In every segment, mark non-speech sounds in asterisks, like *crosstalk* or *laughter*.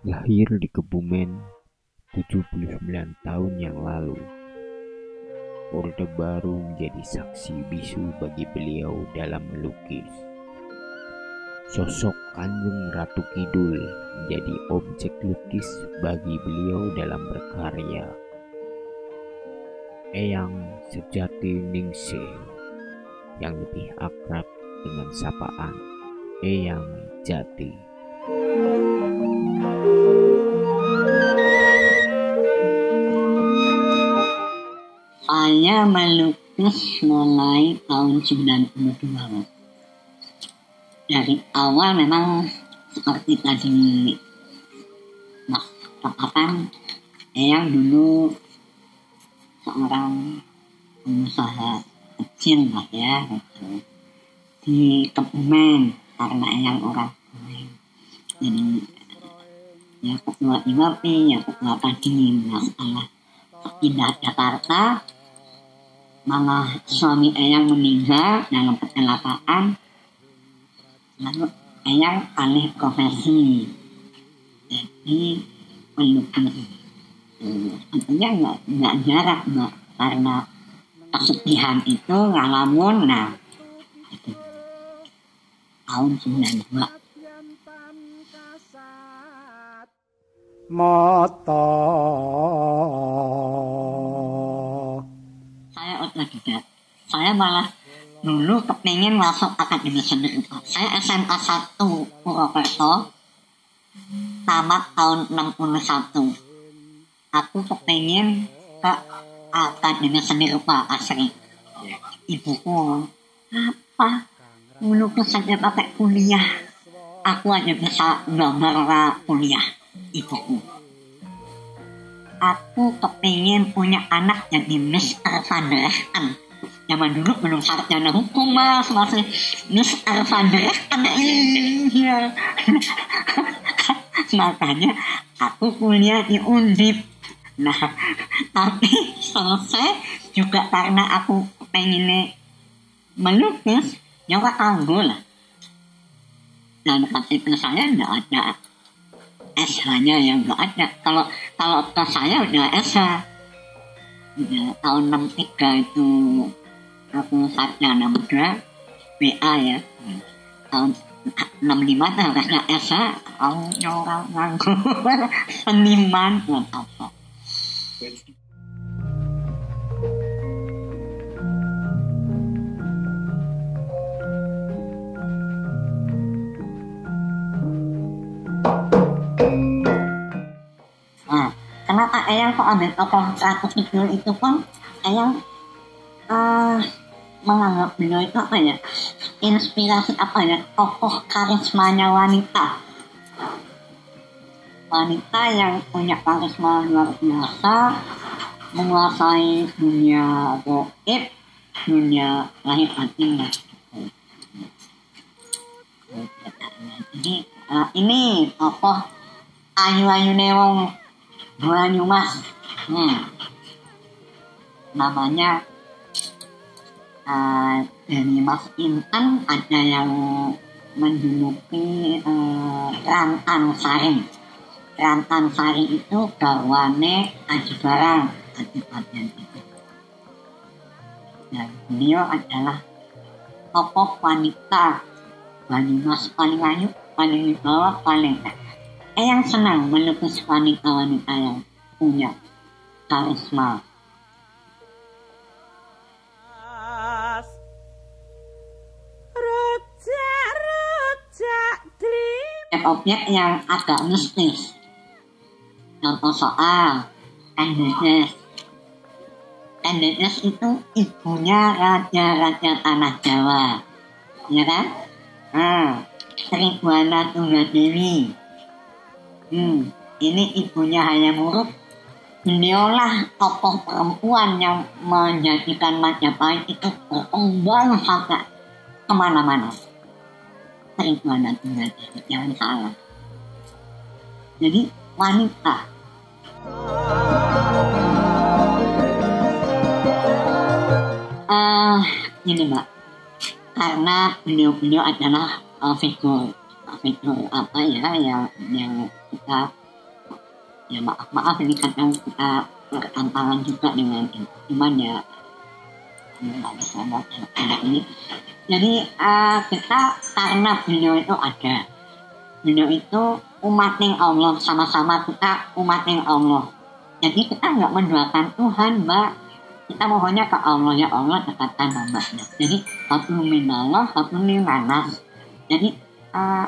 Lahir di Kebumen 79 tahun yang lalu. Orde Baru menjadi saksi bisu bagi beliau dalam melukis. Sosok Kanjeng Ratu Kidul menjadi objek lukis bagi beliau dalam berkarya. Eyang Sejati Ningsih yang lebih akrab dengan sapaan Eyang Jati. Saya melukis mulai tahun 92. Dari awal memang seperti tadi Mas katakan, Eyang dulu seorang pengusaha kecil lah ya gitu. di Kebumen karena Eyang orang Kebumen. Jadi ya ketua IWP, ya ketua Kadin, nah setelah pindah Jakarta malah suami Eyang meninggal dalam kecelakaan. Lalu Eyang alih profesi jadi pelukis tentunya nggak nggak jarak nggak karena kesedihan itu ngalamun nah itu. Tahun 92 mata saya malah dulu kepengen masuk akademi seni rupa saya SMA 1 Purwokerto tamat tahun 61 aku kepengen ke akademi seni rupa asri. Ibuku apa? Melukis saja pakai kuliah aku aja bisa gambar kuliah ibuku aku kepengen punya anak jadi Mr. Van der Rechten zaman dulu belum sarjana hukum mas masih Mr. Van der Rechten iya *laughs* makanya aku kuliah di Undip nah tapi selesai juga karena aku pengen melukis ya nggak tangguh lah dan KTP saya nggak ada SH-nya yang nggak ada. Kalau kalau ke saya udah SH. Ya, tahun 63 itu aku sarjana muda BA ya. Tahun 65 tuh harusnya SH. Aku nyorang nganggur *laughs* seniman buat apa. Kenapa Eyang kok ambil tokoh Ratu Kidul itu pun Eyang eh menganggap beliau itu apa ya inspirasi apa ya tokoh karismanya wanita. Wanita yang punya karisma luar biasa menguasai dunia goib dunia lahir batin lah. Jadi eh, ini tokoh ayu-ayu newong Banyumas. Hmm. Namanya uh, dari Mas Intan ada yang menjuluki uh, Rantan Sari. Rantan Sari itu garwane Aji Barang, Adipaten itu. Dan beliau adalah tokoh wanita Banyumas paling ayu, paling bawah, paling Eyang senang melukis wanita-wanita yang punya karisma. Objek yang agak mistis. Contoh soal NDS. NDS itu ibunya raja-raja tanah Jawa. Ya kan? Nah, Sri Buana Tunggadewi. Hmm, ini ibunya hanya muruk. Beliaulah tokoh perempuan yang menjadikan Majapahit itu berkembang sampai ke mana-mana. Sering mana tinggal jangan salah. Jadi wanita. Ah, ini mbak, karena beliau-beliau adalah uh, figur figur apa ya yang yang kita ya maaf maaf ini kadang kita bertantangan juga dengan iman ya. Nggak bisa ini. Jadi uh, kita karena beliau itu ada. Beliau itu umat yang Allah sama-sama kita umat yang Allah. Jadi kita nggak mendoakan Tuhan mbak. Kita mohonnya ke Allah ya Allah dekatkan hambanya. Jadi satu minallah satu minanas jadi uh,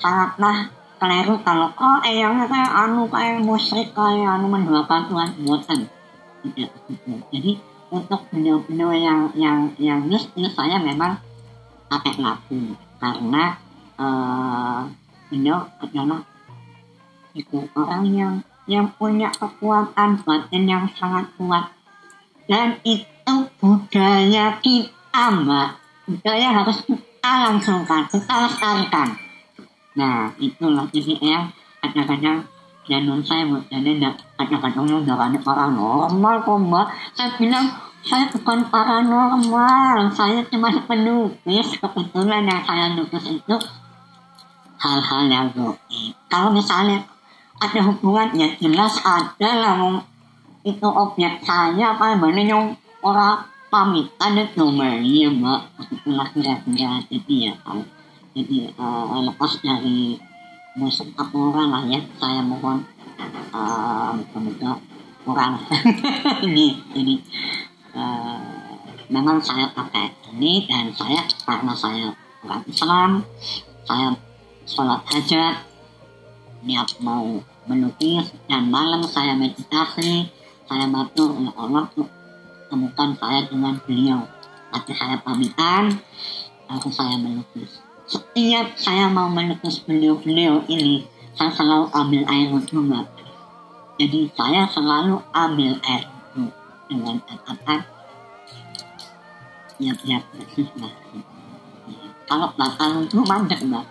sangatlah keliru kalau oh eyangnya kayak anu kayak musyrik kayak anu mendoakan Tuhan buatan jadi untuk beliau-beliau yang yang yang nus saya memang pakai lagu karena uh, beliau itu orang yang yang punya kekuatan batin yang sangat kuat. Dan itu budaya kita mbak. Budaya harus kita langsungkan kita lestarikan nah itulah jadi yang kadang-kadang jangan saya buat jadi enggak kadang-kadang udah paranormal kok mbak. Saya bilang saya bukan paranormal saya cuma penulis. Kebetulan yang saya nulis itu hal-hal yang goib kalau misalnya ada hubungan ya jelas ada lah itu objek saya apa mana yang orang pamitan itu ya mbak. Itulah kira-kira jadi ya jadi uh, lepas dari musik apa orang lah ya. Saya mohon uh, mudah orang ini ini uh, memang saya pakai ini dan saya karena saya orang Islam saya sholat hajat niat mau melukis dan malam saya meditasi saya matur ya Allah temukan saya dengan beliau. Tapi saya pamitan lalu saya melukis setiap saya mau melukis beliau-beliau ini saya selalu ambil air wudhu jadi saya selalu ambil air wudhu dengan kata ya ya bersih mbak. Kalau bakal wudhu mandek mbak.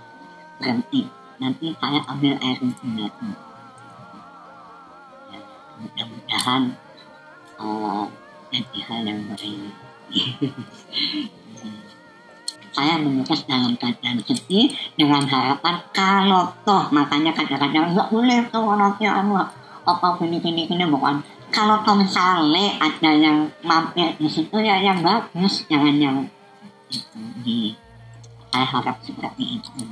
Berhenti. Nanti saya ambil air wudhu lagi mudah-mudahan uh, jadi hal yang baik *laughs* saya menulis dalam keadaan sedih dengan harapan kalau toh makanya kadang-kadang nggak boleh tuh anaknya anu apa gini gini gini bukan. Kalau toh misalnya ada yang mampir di situ ya yang bagus jangan yang itu di saya harap seperti itu.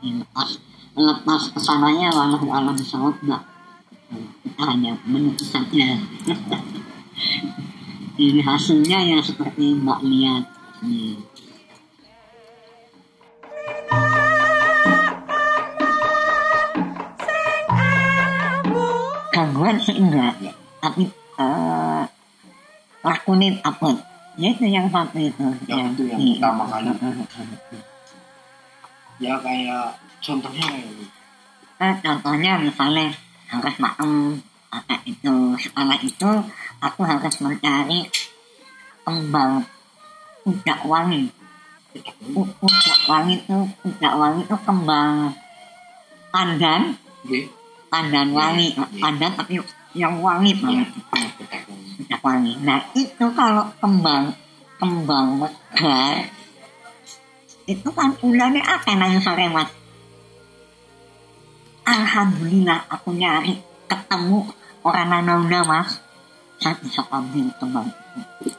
Lepas lepas ke sananya walau alam sawab nggak kita hanya menunggu saja *laughs* ini hasilnya ya seperti mbak lihat. Hmm. Gangguan sih enggak. Ya tapi uh, lakuin apa? Ya itu yang satu itu. Yang itu yang pertama kali. *laughs* Ya kayak contohnya eh, contohnya misalnya harus makan apa itu setelah itu aku harus mencari kembang udak wangi. Udak wangi. Itu udak wangi itu kembang pandan pandan wangi pandan tapi yang wangi banget. Udak wangi. Nah itu kalau kembang kembang megar itu kan bulannya apa nanya sore mas Alhamdulillah aku nyari ketemu orang nana mas. Saya bisa ambil kembang itu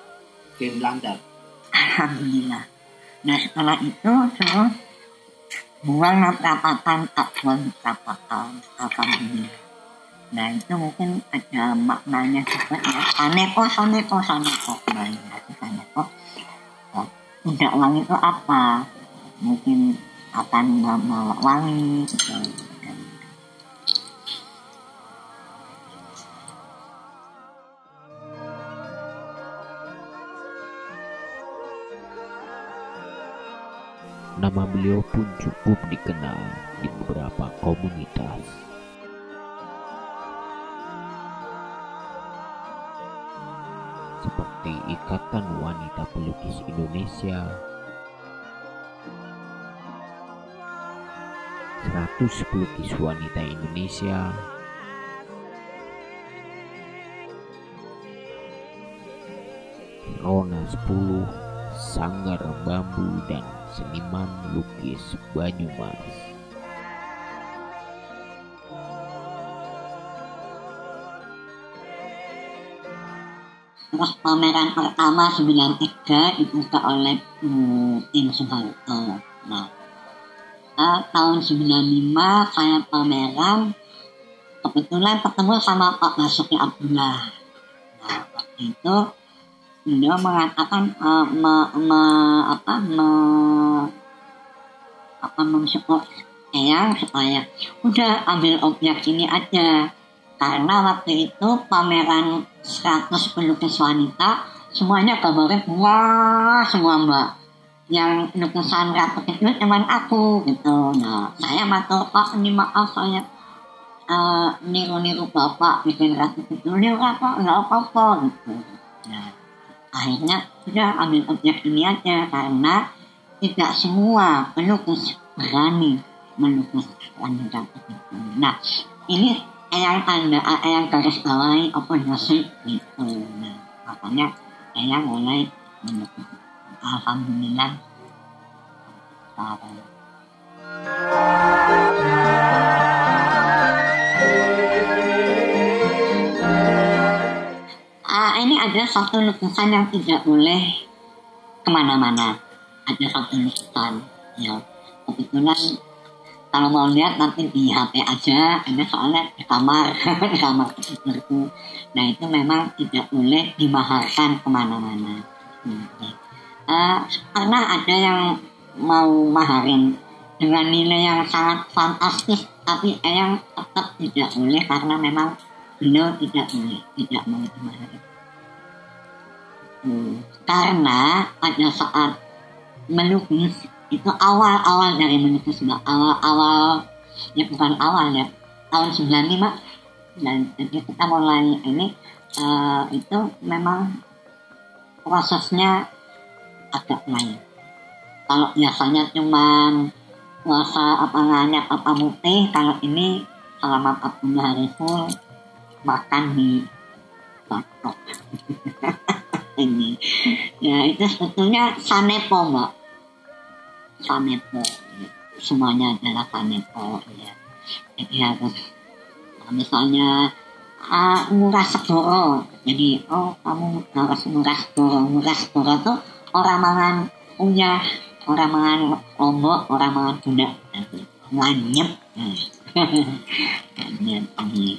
di Belanda Alhamdulillah. Nah setelah itu terus buang perapatan tak buang perapatan Alhamdulillah nah itu mungkin ada maknanya juga ya. Saneko saneko saneko kembali lagi saneko oh, tidak wangi itu apa? Mungkin akan bawa wangi gitu Nama beliau pun cukup dikenal di beberapa komunitas. Seperti Ikatan Wanita Pelukis Indonesia, 100 pelukis wanita Indonesia, Rona 10, Sanggar Bambu dan seniman lukis Banyumas. Terus pameran pertama 93 dibuka oleh hmm, tim Nah, uh, tahun 95 saya pameran kebetulan ketemu sama Pak Basuki Abdullah. Nah, waktu itu beliau mengatakan eh, me, me- apa me, apa mensupport Eyang supaya udah ambil objek ini aja. Karena waktu itu pameran 100 pelukis wanita semuanya gambarnya wah semua mbak. Yang lukisan ratu itu cuman aku gitu. Nah saya matur pak ini maaf saya eh, niru-niru bapak bikin ratu itu niru apa nggak apa-apa gitu. Nah akhirnya udah ambil objek ini aja karena tidak semua pelukis berani melukis wanita itu. Nah, ini yang anda yang garis bawahi sih gitu. Nah, makanya saya mulai melukis. Alhamdulillah. Sekarang. Ada satu lukisan yang tidak boleh ke mana-mana. Ada satu lukisan, ya. Kebetulan kalau mau lihat nanti di HP aja, ada soalnya di kamar, *laughs* di kamar tidurku. Nah itu memang tidak boleh dimaharkan ke mana-mana. Hmm. Ah, karena ada yang mau maharin dengan nilai yang sangat fantastis, tapi yang tetap tidak boleh karena memang beliau tidak boleh, tidak mau dimaharin. Hmm. Karena pada saat melukis itu awal-awal dari melukis mbak awal-awal ya bukan awal ya tahun 95 dan jadi kita mulai ini eh, itu memang prosesnya agak lain kalau biasanya cuman puasa apa nganyak apa mutih kalau ini selama 40 hari full makan di batok *laughs* ini. Ya itu sebetulnya sanepo mbak. Sanepo. Semuanya adalah sanepo ya. Jadi harus misalnya ah, murah segoro. Jadi oh kamu harus murah segoro. Murah segoro tuh orang mangan punya orang mangan lombok orang mangan budak nanti nganyep nganyep *laughs* ini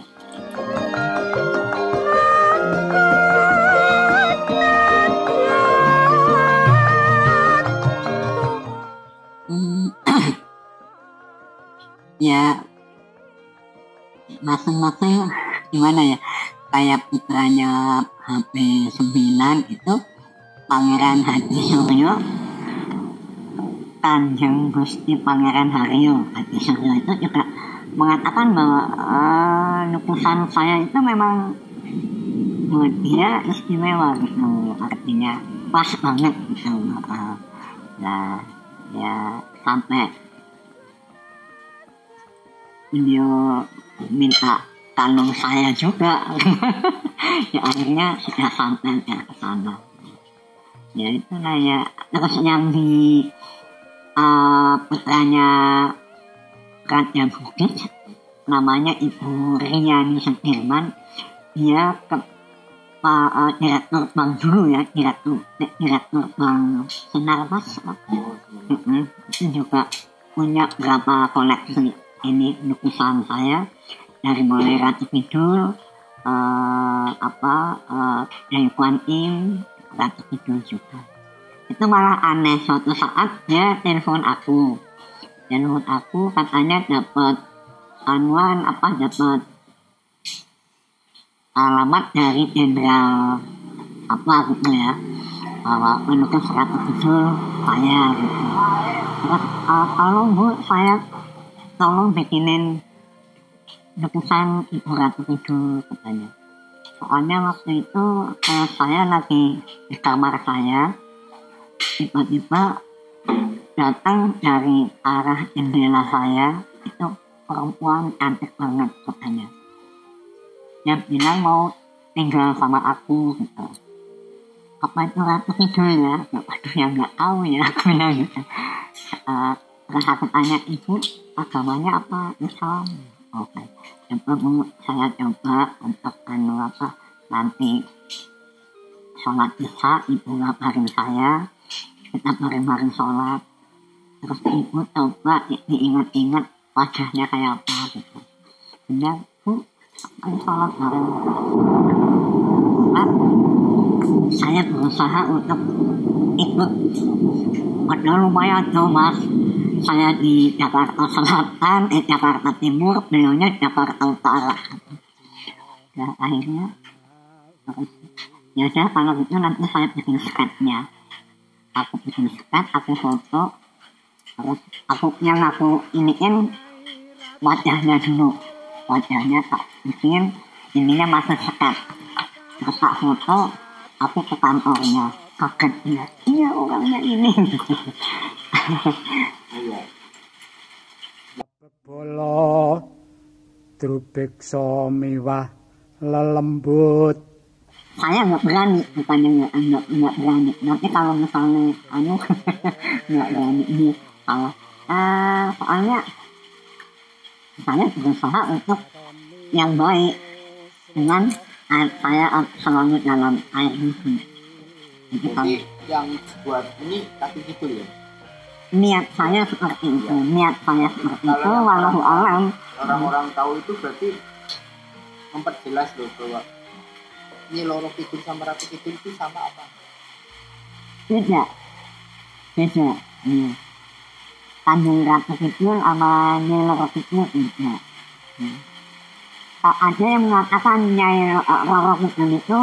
ya masing-masing gimana ya? Kayak putranya HP 9 itu Pangeran Hadi Suryo Kanjeng Gusti Pangeran Haryo Hadi Suryo itu juga mengatakan bahwa eh, lukisan saya itu memang buat dia istimewa gitu. Artinya pas banget gitu. Eh, nah ya sampai beliau minta kalung saya juga. *laughs* Ya akhirnya sudah sampai ya ke sana. Ya itulah ya. Terus yang di uh, putranya Raja Bukit namanya Ibu Riani Sudirman. Dia ke Pak uh, Direktur Bank dulu ya Direktur Direktur Bank Sinarmas. Mm-mm. itu juga punya berapa koleksi ini lukisan saya dari mulai Ratu Kidul eh, apa eh, dari Kuan Im Ratu Kidul juga. Itu malah aneh suatu saat dia telepon aku. Telepon aku katanya dapat anuan apa dapat alamat dari jenderal apa gitu ya. Bahwa melukis Ratu Kidul saya gitu. Terus uh, tolong bu saya tolong bikinin lukisan Ibu Ratu Kidul katanya. Soalnya waktu itu uh, saya lagi di kamar saya tiba-tiba datang dari arah jendela saya itu perempuan cantik banget katanya. Dia bilang mau tinggal sama aku gitu. Apa itu Ratu Kidul ya? Waduh yang nggak tahu ya aku bilang gitu. Uh, terus aku tanya ibu agamanya apa? Islam. Oke. Coba bu saya coba untuk anu apa nanti sholat isya ibu ngabarin saya kita bareng-bareng sholat. Terus ibu coba di- diingat-ingat wajahnya kayak apa gitu. Benar bu? Ayo sholat bareng. Saya berusaha untuk ikut Padahal lumayan tuh mas. Saya di Jakarta Selatan, eh Jakarta Timur, beliaunya Jakarta Utara. Ya akhirnya Ya udah kalau gitu nanti saya bikin sketnya. Aku bikin sket, aku foto Terus aku yang aku iniin wajahnya dulu. Wajahnya tak bikin ininya masuk sket Terus tak foto, aku ke kantornya Kaget dia, iya orangnya ini. Iya. Bolo drubeksa miwah lelembut. Saya nggak berani bukannya nggak nggak nggak berani. Nanti kalau misalnya anu *laughs* nggak berani ini kalau eh soalnya saya berusaha untuk yang baik. Dengan air saya selalu dalam air itu jadi kalau yang buat ini kaki gitu ya. niat saya seperti itu niat saya seperti itu walau alam Orang-orang tahu itu berarti memperjelas loh bahwa ini loro kidul sama ratu kidul itu sama apa? beda beda iya Tanjung Ratu Kidul sama Nyai Roro Kidul beda Hmm. Tak ada yang mengatakan Nyai Roro Kidul itu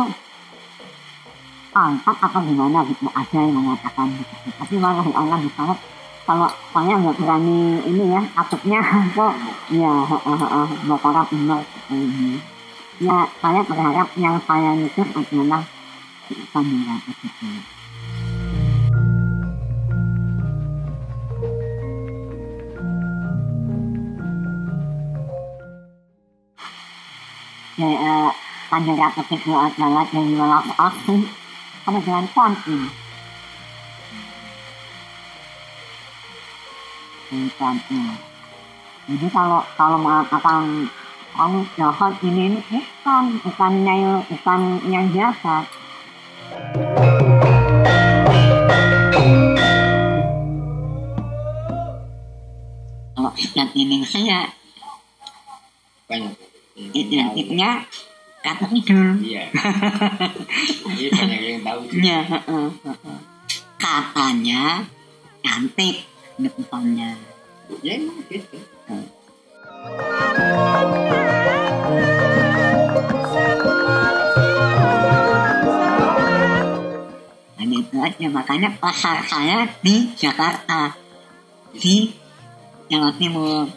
angkat atau gimana gitu? Ada yang mengatakan gitu. Tapi malah Allah misalnya kalau saya nggak berani ini ya takutnya. *laughs* Kok ya bakal benar ini ya saya berharap yang saya nulis adalah Ratu Kidul ya eh, Tanjung Ratu Kidul adalah dari Walau Asli sama dengan jadi kalau kalau mengatakan kamu ini ini bukan bukan yang bukan yang kalau dan ini saya identiknya kata kidul Iya. *laughs* Ini banyak yang tahu. Ya, heeh. katanya cantik depannya. Ya gitu. Dan itu aja makanya pasar saya di Jakarta di Jawa Timur.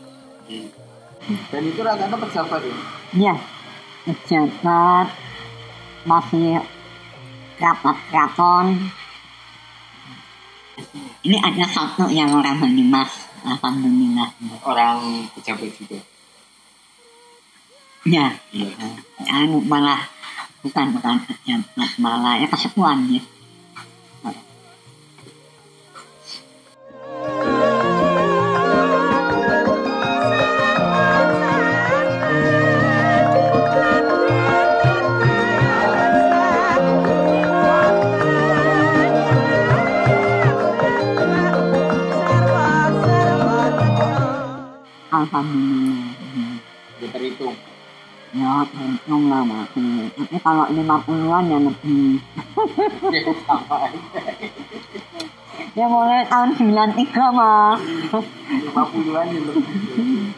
Dan itu rata-rata pejabat ya. Ya, pejabat masih rapat keraton. Ini ada satu yang orang Banyumas, alhamdulillah. Orang pejabat juga. Ya, Iya. anu malah bukan bukan pejabat malah ya kesepuan ya. Alhamdulillah. Ya. Dia terhitung. Ya, untung lah masih. Tapi kalau lima puluhan ya lebih. Ya sama. Ya mulai tahun 93 mah. 50-an ya lebih.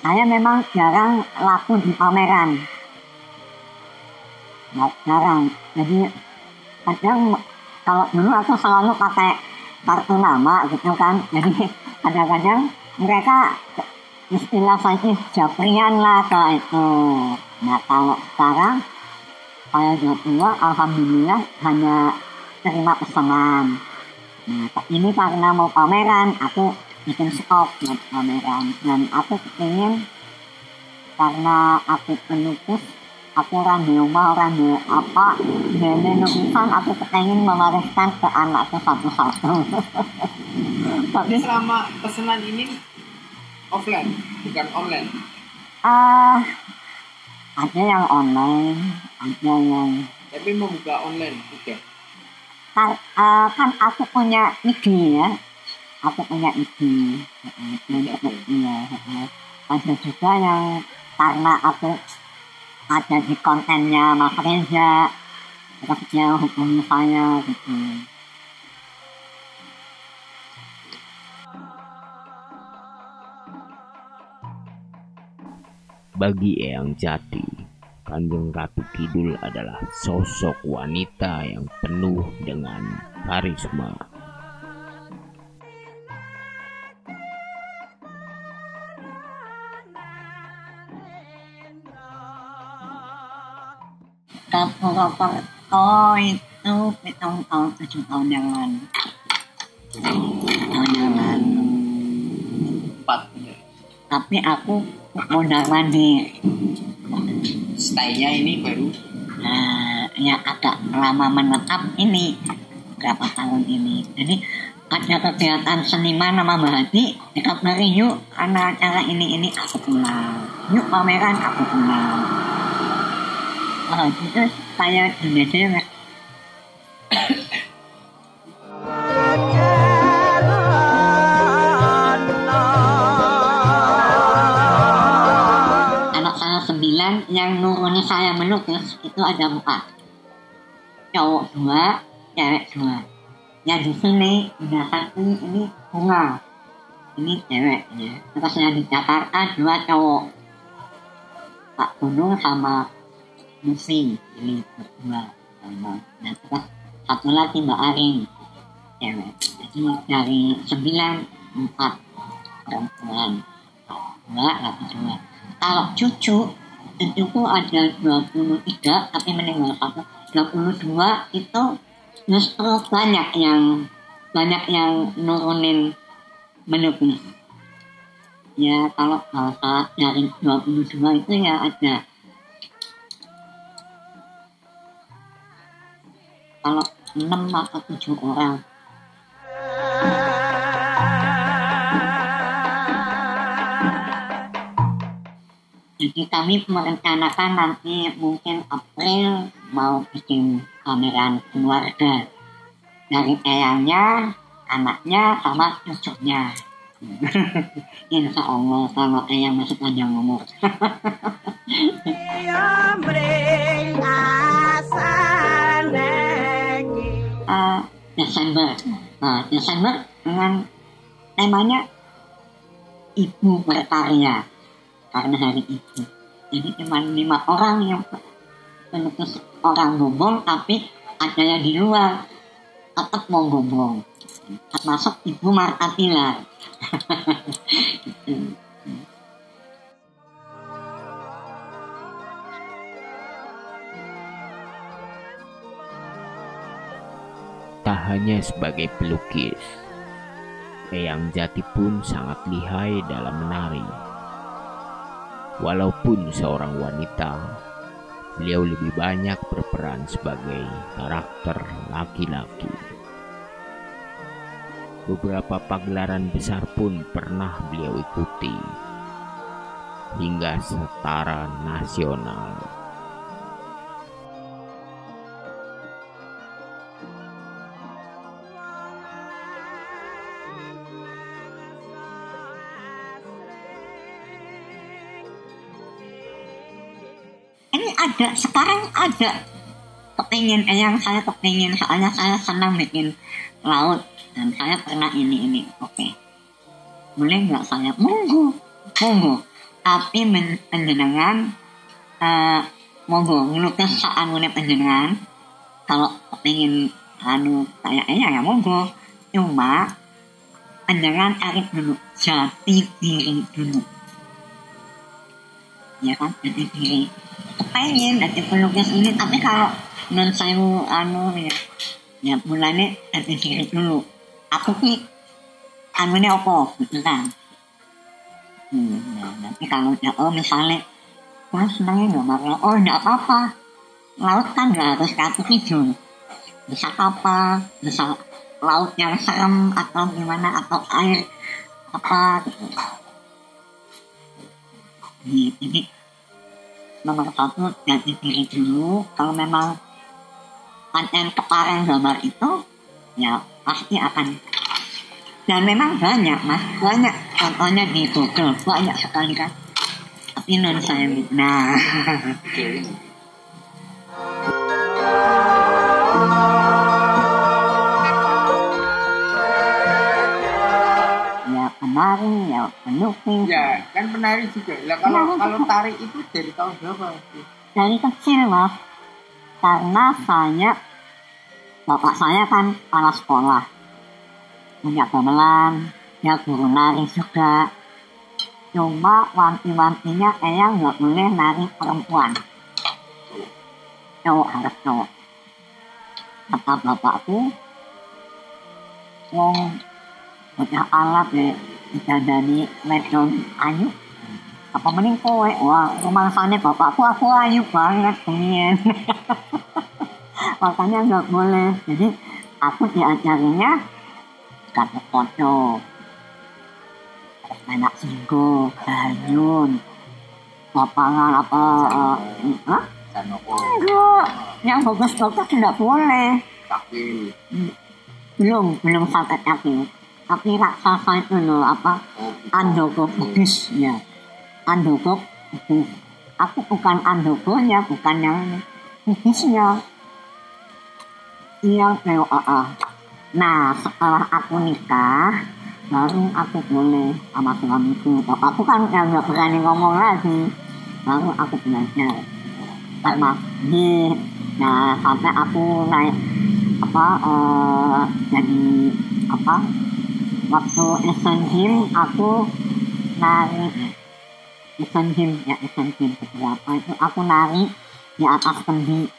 Saya memang jarang laku di pameran. Jarang. Jadi kadang kalau dulu aku selalu pakai kartu nama gitu kan. Jadi kadang-kadang mereka istilah saya japrian lah ke itu. Nah kalau sekarang saya tua, alhamdulillah hanya terima pesanan. Nah, ini karena mau pameran, aku bikin stok buat pameran. Dan aku pengen karena aku pelukis, aku orang di rumah, orang di apa, dari lukisan aku pengen mewariskan ke anakku satu-satu. Tapi *laughs* Tapi selama pesanan ini offline bukan online? Ah ada yang online ada yang tapi mau buka online juga? Kan, ah, kan aku punya ide ya. Aku punya ide iya ada juga yang karena aku ada di kontennya Mas Reza terus dia hubungi saya gitu Bagi Eyang Jati, Kanjeng Ratu Kidul adalah sosok wanita yang penuh dengan karisma. Kapur-kapur oh itu tahun tahun tujuh tahun yang lalu tahun yang lalu empat tapi aku mondar mandir stylenya ini baru. Nah, yang agak lama menetap ini berapa tahun ini. Jadi ada kegiatan seniman nama Bahati dikabari yuk ada acara ini ini aku pulang yuk pameran aku pulang oh itu saya Indonesia nggak anak saya sembilan yang nuruni saya melukis itu ada empat. Cowok dua cewek dua. Yang di sini udah satu ini bunga. Ini cewek ya terus yang di Jakarta dua cowok. Pak Gunung sama Musi ini berdua sama dan terus satu lagi Mbak Arin. Cewek jadi dari sembilan empat perempuan. Dua lagi dua. Kalau cucu cucuku ada 23 tapi meninggal satu. 22 itu justru banyak yang banyak yang nurunin melukis ya kalau bahasa dari 22 itu ya ada kalau 6 atau 7 orang Jadi kami merencanakan nanti mungkin April mau bikin pameran keluarga dari eyangnya, anaknya, sama cucunya. *laughs* Insya Allah kalau eyang masih panjang umur. *laughs* Desember. Nah, Desember dengan temanya Ibu Berkarya karena hari itu. Jadi cuma lima orang yang melukis orang gombong tapi ada yang di luar tetap mau gombong. Termasuk Ibu Martatila. *laughs* Gitu. Tak hanya sebagai pelukis, Eyang Jati pun sangat lihai dalam menari. Walaupun seorang wanita, beliau lebih banyak berperan sebagai karakter laki-laki. Beberapa pagelaran besar pun pernah beliau ikuti, hingga setara nasional. Ada, sekarang ada kepingin, eh, yang saya kepingin, soalnya saya senang bikin laut dan saya pernah ini ini, oke. Boleh nggak saya? Monggo, monggo. Tapi men, penjenengan, eh, monggo ngelukis saanune penjenengan. Kalau kepingin anu kayak ya monggo. Cuma penjenengan tarik dulu, jati diri dulu. Ya kan, jati diri pengen nanti pelukis ini. Tapi kalau non saya anu ya ya mulanya nanti diri dulu. Aku sih anu ini apa? Gitu kan hmm, nah, nanti kalau udah oh misalnya wah senangnya nggak marah oh nggak apa-apa. Laut kan nggak harus kartu hijau. Bisa apa? Bisa laut yang serem atau gimana? Atau air apa? Gitu. Jadi nomor satu ganti diri dulu. Kalau memang konten kemarin gambar itu ya pasti akan dan memang banyak mas. Banyak contohnya di Google. Banyak sekali kan? Tapi non saya. Nah. Oke. Penari ya pelukis Ya, kan penari juga. Lah kalau kalau tari itu dari tahun berapa? dari kecil mas. Karena saya bapak saya kan kepala sekolah. Punya gamelan ya guru nari juga. Cuma wanti-wantinya eyang nggak boleh nari perempuan. Cowok harus cowok. Kata bapakku wong punya alat ya didandani medon ayu. Apa mending kowe? Wah rumangsane bapakku aku ayu banget kemien *laughs* makanya nggak boleh. Jadi aku diajarinya kata foto terus enak singgo gayun lapangan apa uh, Hah? Sanoko, enggak. Yang bagus-bagus tidak boleh. Belum belum sampai tapi tapi raksasa itu loh apa? Oh, Andoko Bugis ya. Bugis aku bukan Andokonya bukan yang Bugisnya iya POAA nah setelah aku nikah baru aku boleh sama suamiku. Bapakku kan ya nggak berani ngomong lagi. Baru aku belajar. Sama di nah sampai aku naik apa eh, jadi apa waktu Asian Games aku nari Asian Games ya Asian Games beberapa itu aku nari di atas kendi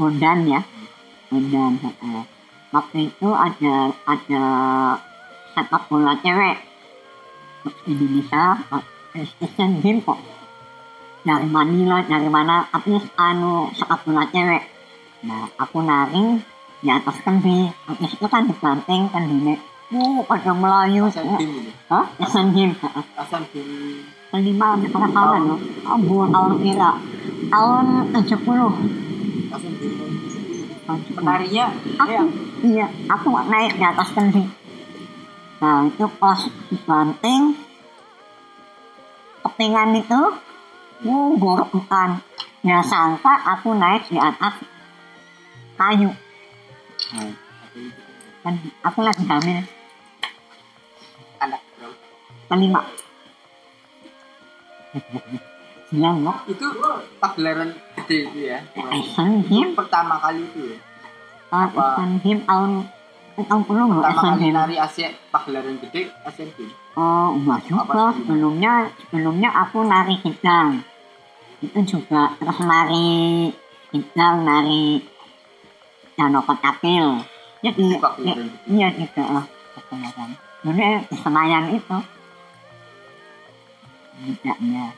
undan ya. Undan waktu itu ada ada sepak bola cewek Indonesia. Asian Games kok dari Manila dari mana. Tapi anu sepak bola cewek. Nah aku nari di atas kendi habis itu kan dibanting kendine Wuh, pada Melayu. Ini. Hah? Asian Games. heeh. Asan Tim Kelima sekarang tahun loh. Ampun, tahun kira. Tahun 70. Asan Tim. Tahun 70. Penarinya Aku, ya. iya, aku naik di atas kendi. Nah, itu pas dibanting, kepingan itu, wuh, gorekan. Ya sangka aku naik di atas kayu. Nah, kan aku lagi hamil? Kelima. Bilang loh, Itu pagelaran gede itu ya. Games, Pertama kali itu ya. tahun Apa? Asian Games tahun tahun puluh loh Pertama kali nari Asia pagelaran gede Asian Games. Oh, enggak juga. Sebelumnya, sebelumnya aku nari hidang. Itu juga terus nari hidang, nari danau kapil. Ya, hidang. iya juga lah. Di Senayan itu. Pernah.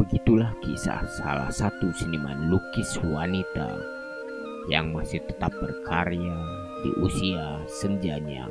Begitulah kisah salah satu seniman lukis wanita yang masih tetap berkarya di usia senjanya.